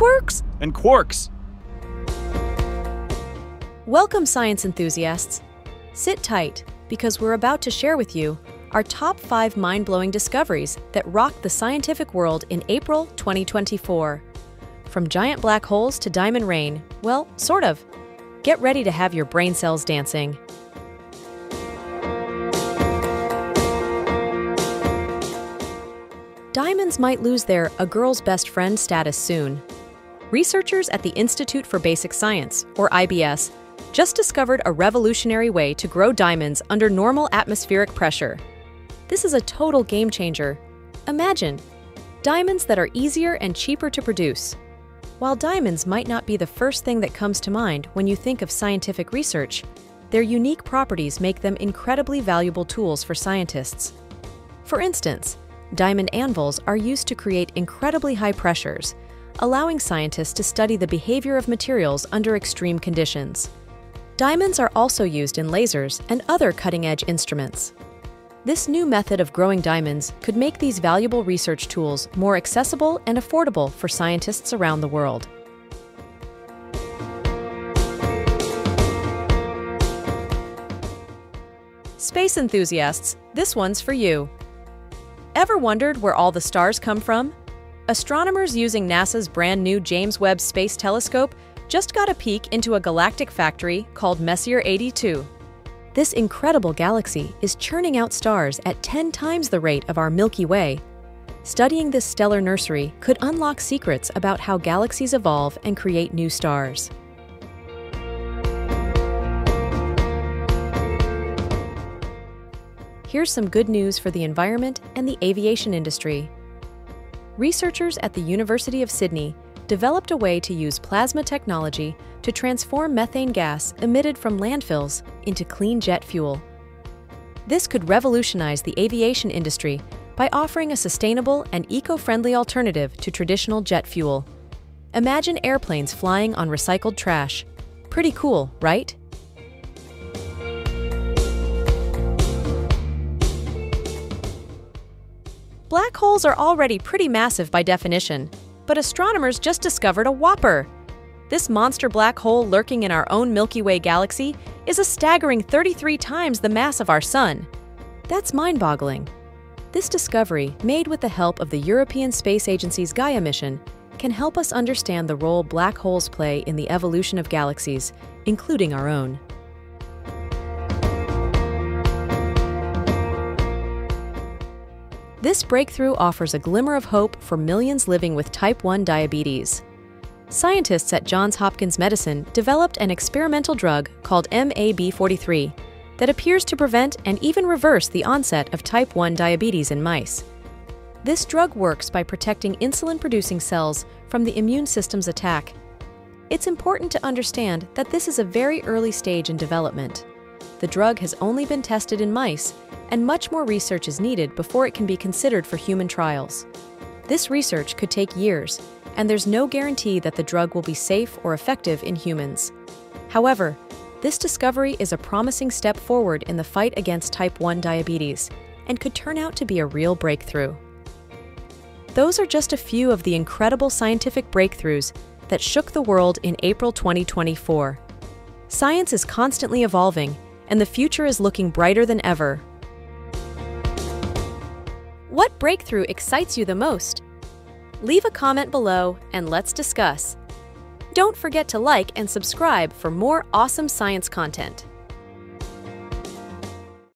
quirks, and quarks. Welcome, science enthusiasts. Sit tight, because we're about to share with you our top five mind blowing discoveries that rocked the scientific world in April 2024. From giant black holes to diamond rain, well, sort of. Get ready to have your brain cells dancing. Diamonds might lose their a girl's best friend status soon. Researchers at the Institute for Basic Science, or IBS, just discovered a revolutionary way to grow diamonds under normal atmospheric pressure. This is a total game changer. Imagine diamonds that are easier and cheaper to produce. While diamonds might not be the first thing that comes to mind when you think of scientific research, their unique properties make them incredibly valuable tools for scientists. For instance, diamond anvils are used to create incredibly high pressures, allowing scientists to study the behavior of materials under extreme conditions. Diamonds are also used in lasers and other cutting-edge instruments. This new method of growing diamonds could make these valuable research tools more accessible and affordable for scientists around the world. Space enthusiasts, this one's for you. Ever wondered where all the stars come from? Astronomers using NASA's brand new James Webb Space Telescope just got a peek into a galactic factory called Messier 82. This incredible galaxy is churning out stars at 10 times the rate of our Milky Way. Studying this stellar nursery could unlock secrets about how galaxies evolve and create new stars. Here's some good news for the environment and the aviation industry. Researchers at the University of Sydney developed a way to use plasma technology to transform methane gas emitted from landfills into clean jet fuel. This could revolutionize the aviation industry by offering a sustainable and eco-friendly alternative to traditional jet fuel. Imagine airplanes flying on recycled trash. Pretty cool, right? Black holes are already pretty massive by definition, but astronomers just discovered a whopper. This monster black hole lurking in our own Milky Way galaxy is a staggering 33 times the mass of our Sun. That's mind-boggling. This discovery, made with the help of the European Space Agency's Gaia mission, can help us understand the role black holes play in the evolution of galaxies, including our own. This breakthrough offers a glimmer of hope for millions living with type 1 diabetes. Scientists at Johns Hopkins Medicine developed an experimental drug called MAB43 that appears to prevent and even reverse the onset of type 1 diabetes in mice. This drug works by protecting insulin-producing cells from the immune system's attack. It's important to understand that this is a very early stage in development. The drug has only been tested in mice and much more research is needed before it can be considered for human trials. This research could take years, and there's no guarantee that the drug will be safe or effective in humans. However, this discovery is a promising step forward in the fight against type 1 diabetes and could turn out to be a real breakthrough. Those are just a few of the incredible scientific breakthroughs that shook the world in April 2024. Science is constantly evolving, and the future is looking brighter than ever what breakthrough excites you the most? Leave a comment below and let's discuss. Don't forget to like and subscribe for more awesome science content.